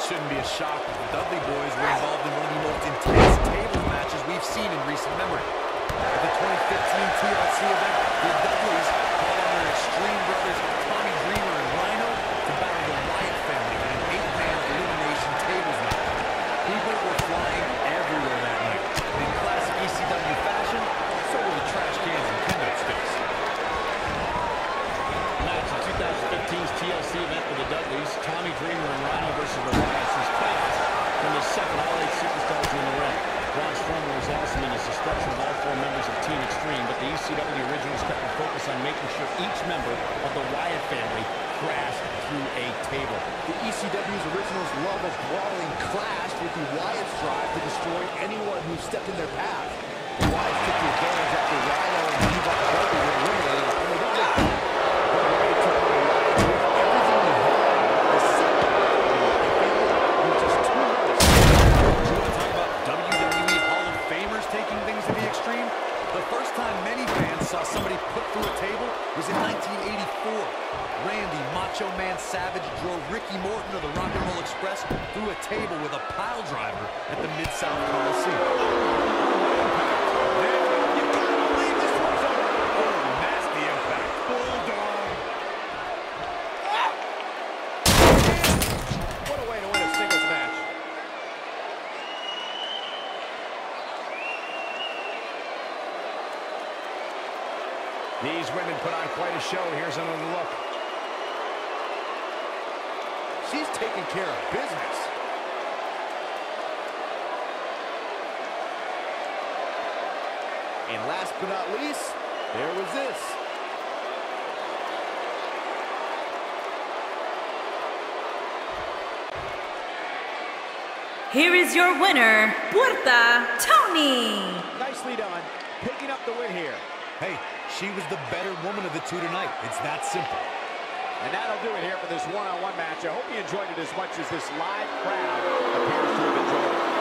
it shouldn't be a shock that the Dudley boys were involved in one of the most intense table matches we've seen in recent memory. At the 2015 TLC event, the Dudleys called on their Extreme brothers Tommy Dreamer and Rhino to battle the Wyatt family in an eight-man elimination tables match. People were flying everywhere that night. In classic ECW fashion, so were the trash cans and kendo sticks. Match in 2015's TLC event for the Dudleys, Tommy Dreamer and Rhino versus the Wyatts is from the second All Eight superstars in the ring. Braun Strowman was awesome in his destruction of all four members of Team Extreme, but the ECW originals kept the focus on making sure each member of the Wyatt family crashed through a table. The ECW's originals' love of brawling clashed with the Wyatt's drive to destroy anyone who stepped in their path. The took the advantage after Rhino and Levi Harvey were eliminated, and they didn't get caught. But Ray took on the Wyatts with everything he had. The second, they were just too much. You want to talk about WWE Hall of Famers taking things to the extreme? The first time many fans saw somebody put through a table was in 1984. Randy Macho Man Savage drove Ricky Morton of the Rock and Roll Express through a table with a pile driver at the Mid-South These women put on quite a show. Here's another look. She's taking care of business. And last but not least, there was this. Here is your winner, Puerta Tony. Nicely done, picking up the win here. Hey, she was the better woman of the two tonight. It's that simple. And that'll do it here for this one-on-one match. I hope you enjoyed it as much as this live crowd appears to have enjoyed it.